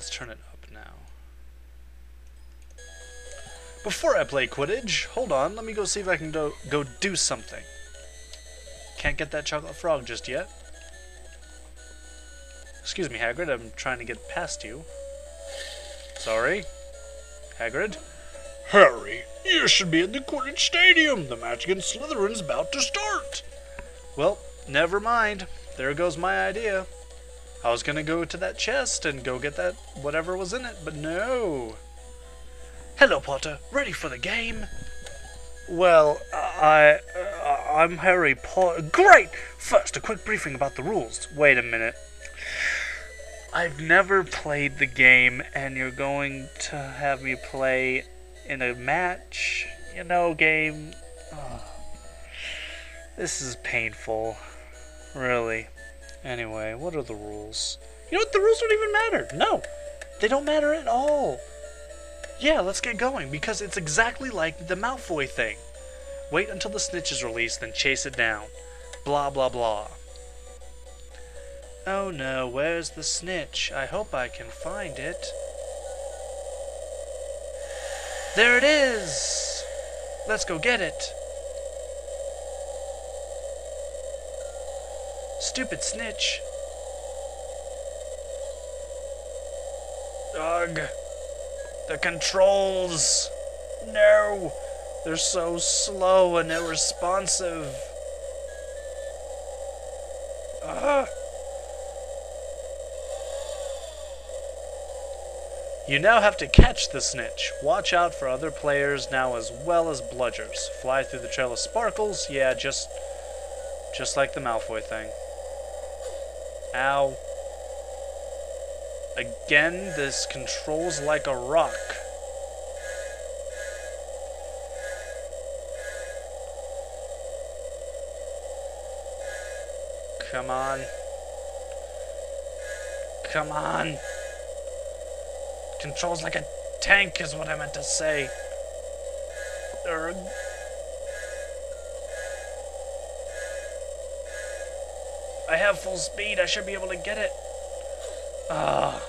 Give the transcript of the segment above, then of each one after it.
Let's turn it up now. Before I play Quidditch, hold on, let me go see if I can do, go do something. Can't get that chocolate frog just yet. Excuse me, Hagrid, I'm trying to get past you. Sorry. Hagrid? Harry, you should be at the Quidditch Stadium. The match against Slytherin's about to start. Well, never mind. There goes my idea. I was gonna go to that chest and go get that whatever was in it, but no. Hello, Potter. Ready for the game? Well, I, uh, I'm Harry Potter. Great. First, a quick briefing about the rules. Wait a minute. I've never played the game, and you're going to have me play in a match, you know, game. Oh, this is painful. Really. Anyway, what are the rules? You know what? The rules don't even matter. No, they don't matter at all. Yeah, let's get going because it's exactly like the Malfoy thing. Wait until the snitch is released, then chase it down. Blah, blah, blah. Oh no, where's the snitch? I hope I can find it. There it is! Let's go get it. Stupid snitch. Ugh. The controls. No. They're so slow and irresponsive. Ugh. You now have to catch the snitch. Watch out for other players now as well as bludgers. Fly through the trail of sparkles. Yeah, just just like the Malfoy thing. Ow. Again, this controls like a rock. Come on. Come on. Controls like a tank is what I meant to say. Urgh. I have full speed. I should be able to get it. Ah.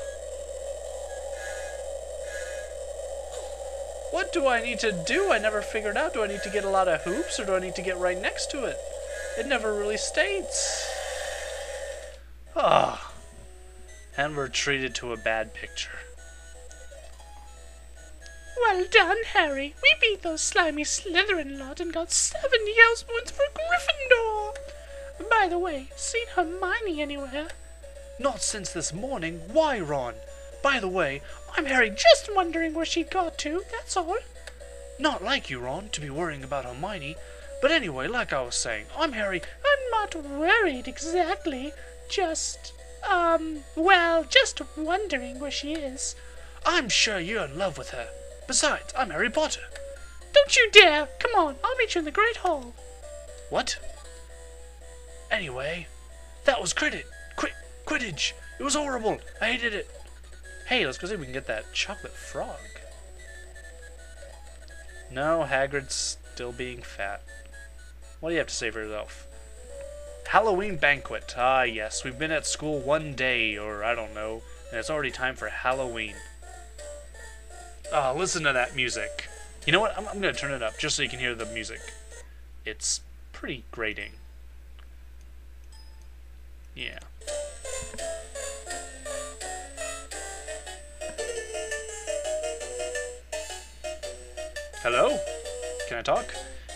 What do I need to do? I never figured out. Do I need to get a lot of hoops or do I need to get right next to it? It never really states. Ah. And we're treated to a bad picture. Well done, Harry. We beat those slimy Slytherin lot and got seven Yells points for Gryffindor. By the way, seen Hermione anywhere? Not since this morning. Why, Ron? By the way, I'm Harry. Just wondering where she got to, that's all. Not like you, Ron, to be worrying about Hermione. But anyway, like I was saying, I'm Harry. I'm not worried exactly. Just, um, well, just wondering where she is. I'm sure you're in love with her. Besides, I'm Harry Potter. Don't you dare! Come on, I'll meet you in the Great Hall. What? Anyway, that was Quidditch. Quid Quidditch. It was horrible. I hated it. Hey, let's go see if we can get that chocolate frog. No, Hagrid's still being fat. What do you have to say for yourself? Halloween banquet. Ah, yes. We've been at school one day, or I don't know, and it's already time for Halloween. Ah, listen to that music. You know what? I'm, I'm going to turn it up just so you can hear the music. It's pretty grating. Yeah. Hello? Can I talk?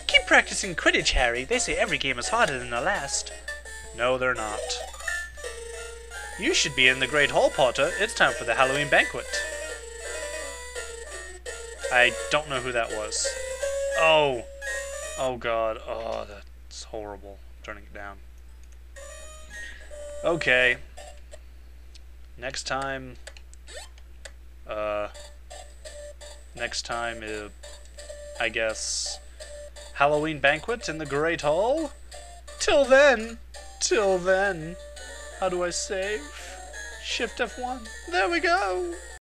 Keep practicing Quidditch, Harry. They say every game is harder than the last. No, they're not. You should be in the Great Hall, Potter. It's time for the Halloween banquet. I don't know who that was. Oh. Oh, God. Oh, that's horrible. turning it down. Okay. Next time. Uh. Next time, uh, I guess. Halloween banquet in the Great Hall? Till then. Till then. How do I save? Shift F1. There we go.